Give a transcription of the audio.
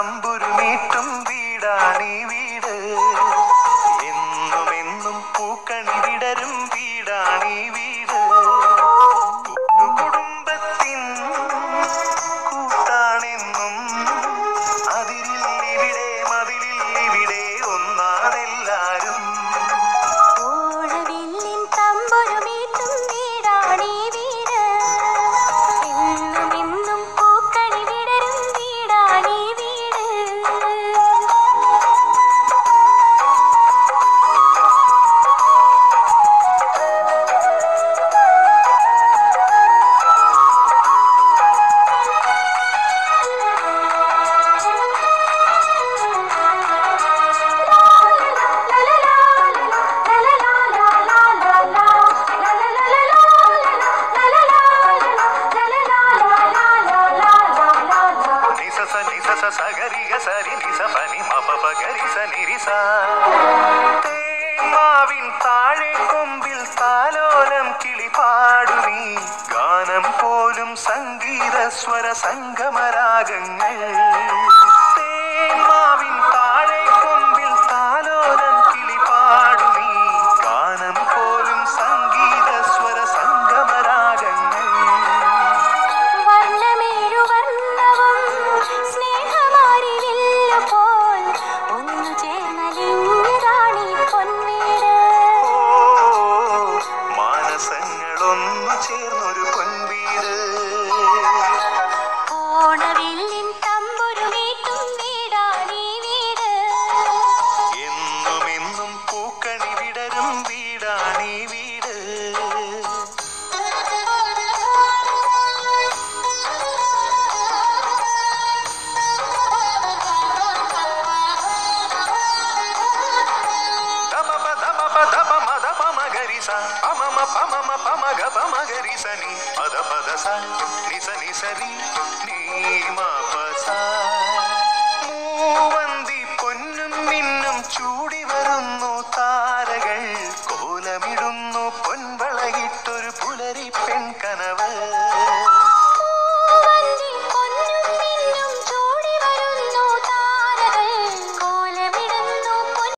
തമ്പുരുമീട്ടും சகரிக சரி நிச பனி மப பகரிச நிரிசா തേന്മാവിൻ താഴെ കൊമ്പിൽ താലോലം കിളിപാടു നീ. ഗാനം പോലും സംഗീത സ്വര സംഗമരാഗങ്ങൾ. என் வீடா நீ வீடு. பம பம பம க பம கரி சனி பத பத ச நிச நிசரி. பெண் கனவு.